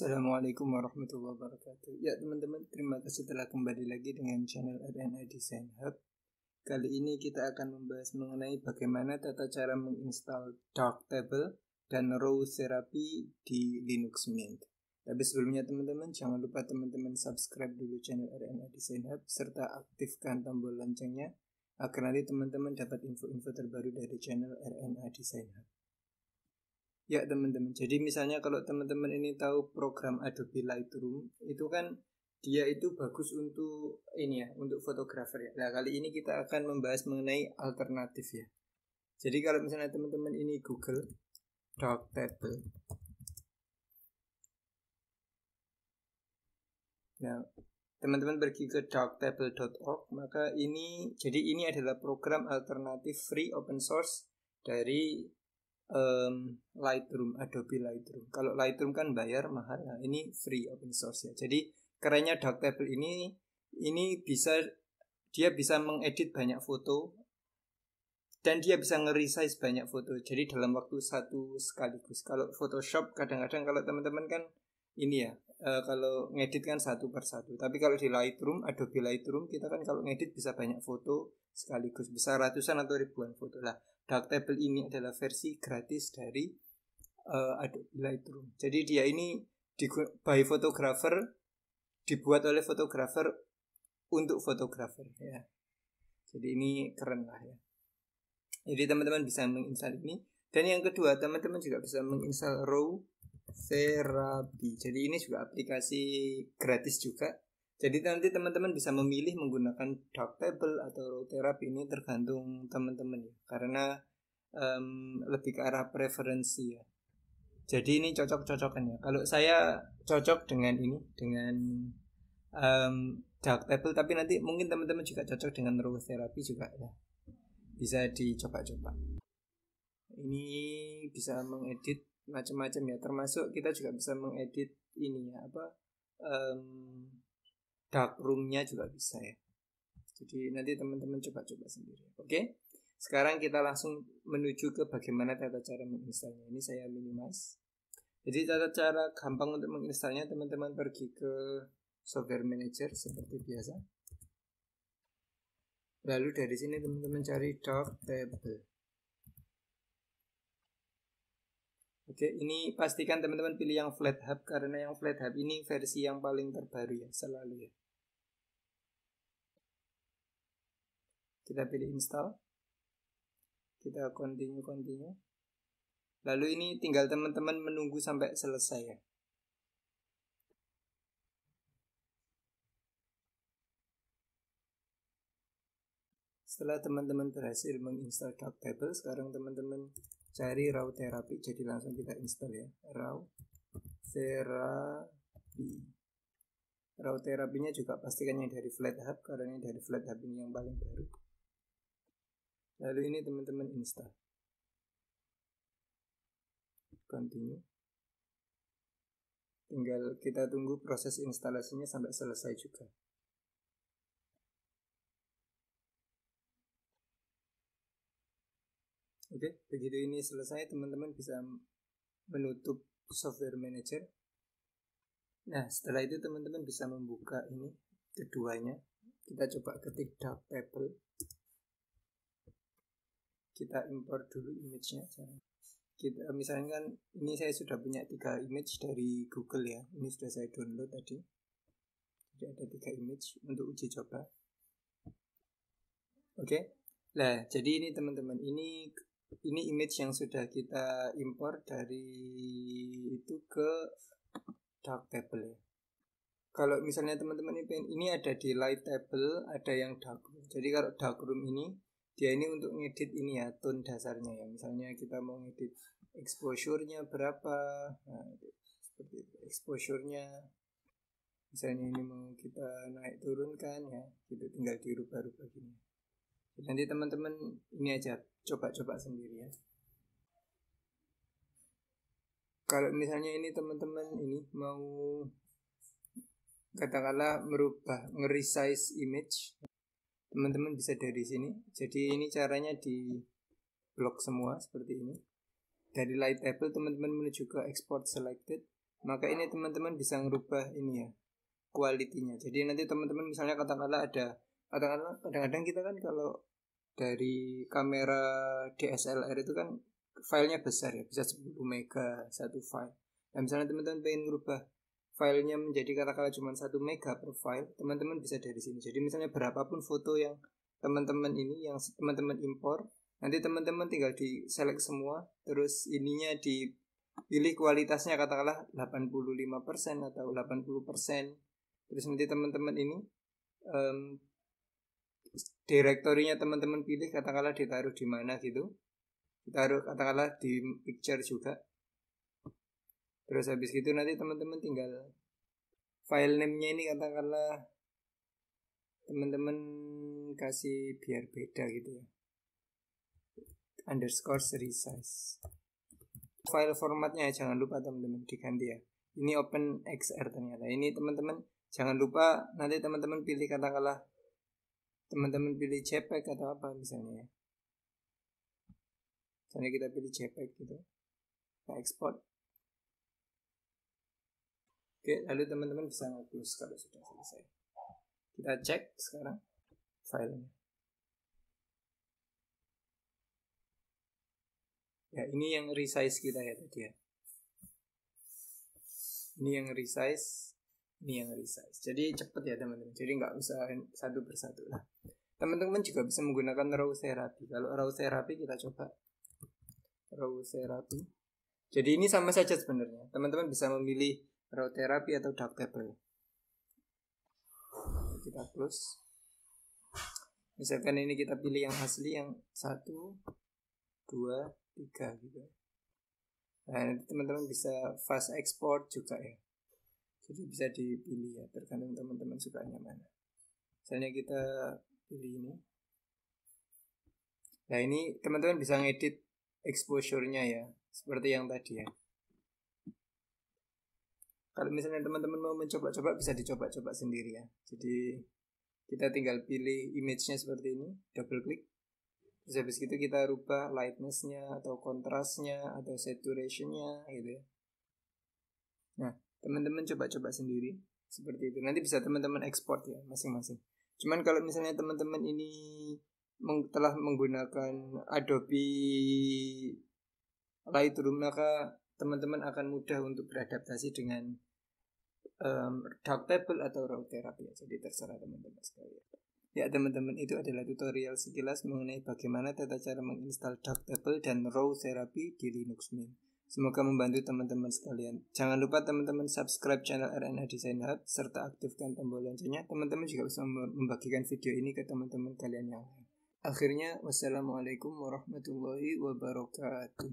Assalamualaikum warahmatullahi wabarakatuh. Ya teman-teman, terima kasih telah kembali lagi dengan channel RNA Design Hub. Kali ini kita akan membahas mengenai bagaimana tata cara menginstal Darktable dan Row Therapy di Linux Mint. Tapi sebelumnya teman-teman, jangan lupa teman-teman subscribe dulu channel RNA Design Hub serta aktifkan tombol loncengnya agar nanti teman-teman dapat info-info terbaru dari channel RNA Design Hub. Ya teman-teman, jadi misalnya kalau teman-teman ini tahu program Adobe Lightroom itu kan dia itu bagus untuk ini ya, untuk fotografer ya. Nah kali ini kita akan membahas mengenai alternatif ya. Jadi kalau misalnya teman-teman ini Google Darktable. Nah, teman-teman pergi ke darktable.org maka ini jadi ini adalah program alternatif free open source dari um, Lightroom, Adobe Lightroom. Kalau Lightroom kan bayar mahal, nah ini free open source ya. Jadi kerennya Darktable ini ini bisa dia bisa mengedit banyak foto dan dia bisa nge-resize banyak foto. Jadi dalam waktu satu sekaligus. Kalau Photoshop kadang-kadang kalau teman-teman kan ini ya, uh, kalau ngedit kan satu per satu. Tapi kalau di Lightroom, Adobe Lightroom kita kan kalau ngedit bisa banyak foto sekaligus, bisa ratusan atau ribuan foto lah. Darktable ini adalah versi gratis dari uh, Adobe Lightroom. Jadi dia ini di, by fotografer dibuat oleh fotografer untuk fotografer ya. Jadi ini keren lah ya. Jadi teman-teman bisa menginstal ini. Dan yang kedua teman-teman juga bisa menginstal Raw Therapy. Jadi ini juga aplikasi gratis juga. Jadi nanti teman-teman bisa memilih menggunakan Darktable atau Therapy ini tergantung teman-teman ya. Karena um, lebih ke arah preferensi ya. Jadi ini cocok-cocokan ya. Kalau saya cocok dengan ini dengan um, Darktable tapi nanti mungkin teman-teman juga cocok dengan Raw Therapy juga ya. Bisa dicoba-coba. Ini bisa mengedit macam-macam ya. Termasuk kita juga bisa mengedit ini ya apa um, dark roomnya juga bisa ya. Jadi nanti teman-teman coba-coba sendiri oke? Okay? sekarang kita langsung menuju ke bagaimana tata cara menginstalnya. Ini saya minimize jadi tata cara gampang untuk menginstalnya teman-teman pergi ke software manager seperti biasa. Lalu dari sini teman-teman cari Darktable Oke, ini pastikan teman-teman pilih yang flat hub karena yang flat hub ini versi yang paling terbaru ya selalu ya. Kita pilih install. Kita continue continue. Lalu ini tinggal teman-teman menunggu sampai selesai ya. Setelah teman-teman berhasil menginstal Darktable, sekarang teman-teman cari raw therapy jadi langsung kita install ya. Raw therapy raw terapinya juga pastikan yang dari flat hub karena ini dari flat hub ini yang paling baru. Lalu ini teman-teman install. Continue. Tinggal kita tunggu proses instalasinya sampai selesai juga Oke, begitu ini selesai teman-teman bisa menutup software manager. Nah, setelah itu teman-teman bisa membuka ini keduanya. Kita coba ketik Darktable. Kita import dulu image-nya. Kita misalnya kan ini saya sudah punya tiga image dari Google ya. Ini sudah saya download tadi. Jadi ada tiga image untuk uji coba. Oke. Nah, jadi ini teman-teman, ini ini image yang sudah kita import dari itu ke Darktable ya. Kalau misalnya teman-teman ini pengen, ini ada di light table, ada yang darkroom. Jadi kalau darkroom ini dia ini untuk ngedit ini ya tone dasarnya ya. Misalnya kita mau ngedit exposure-nya berapa, nah, seperti itu. exposure-nya misalnya ini mau kita naik turunkan ya, gitu tinggal dirubah-rubah gini. Nanti teman-teman ini aja coba-coba sendiri ya kalau misalnya ini teman-teman ini mau katakanlah merubah nge-resize image teman-teman bisa dari sini. Jadi ini caranya di blok semua seperti ini. Dari light table teman-teman menuju ke export selected. Maka ini teman-teman bisa ngerubah ini ya kualitinya jadi nanti teman-teman misalnya katakanlah ada katakanlah kadang-kadang kita kan kalau dari kamera DSLR itu kan filenya besar ya bisa 10 mega satu file. Nah misalnya teman-teman pengen ngerubah filenya menjadi katakanlah cuma satu mega per file teman-teman bisa dari sini. Jadi misalnya berapapun foto yang teman-teman ini yang teman-teman impor nanti teman-teman tinggal di select semua terus ininya di pilih kualitasnya katakanlah 85% atau 80% terus nanti teman-teman ini um, direktorinya teman-teman pilih katakanlah ditaruh di mana gitu. Ditaruh katakanlah di picture juga. Terus habis itu nanti teman-teman tinggal file name-nya ini katakanlah teman-teman kasih biar beda gitu ya. Underscore resize. File formatnya jangan lupa teman-teman diganti ya. Ini open XR ternyata. Ini teman-teman jangan lupa nanti teman-teman pilih katakanlah teman-teman pilih JPEG atau apa misalnya ya. Misalnya kita pilih JPEG gitu kita ekspor. Oke lalu teman-teman bisa nge-close kalau sudah selesai. Kita cek sekarang filenya. Ya ini yang resize kita ya tadi ya. Ini yang resize ini yang resize jadi cepet ya teman-teman. Jadi nggak usah satu persatu lah. Teman-teman juga bisa menggunakan raw therapy. Kalau raw therapy kita coba. Raw therapy. Jadi ini sama saja sebenarnya. Teman-teman bisa memilih raw therapy atau dark table kita close. Misalkan ini kita pilih yang asli yang satu dua tiga gitu. Nah nanti teman-teman bisa fast export juga ya jadi bisa dipilih ya tergantung teman-teman sukanya mana. Misalnya kita pilih ini. Nah ini teman-teman bisa ngedit exposure-nya ya seperti yang tadi ya. Kalau misalnya teman-teman mau mencoba-coba bisa dicoba-coba sendiri ya. Jadi kita tinggal pilih image-nya seperti ini double klik Terus habis itu kita rubah lightness-nya atau kontrasnya atau saturation-nya gitu ya. Nah, teman-teman coba-coba sendiri seperti itu. Nanti bisa teman-teman ekspor ya masing-masing. Cuman kalau misalnya teman-teman ini meng telah menggunakan Adobe Lightroom maka teman-teman akan mudah untuk beradaptasi dengan um, Darktable atau Raw Therapy. Jadi terserah teman-teman sekalian. Ya teman-teman itu adalah tutorial sekilas mengenai bagaimana tata cara menginstal Darktable dan Raw Therapy di Linux Mint. Semoga membantu teman-teman sekalian. Jangan lupa teman-teman subscribe channel RNA Design Hub serta aktifkan tombol loncengnya. Teman-teman juga bisa membagikan video ini ke teman-teman kalian yang lain. Akhirnya, wassalamualaikum warahmatullahi wabarakatuh.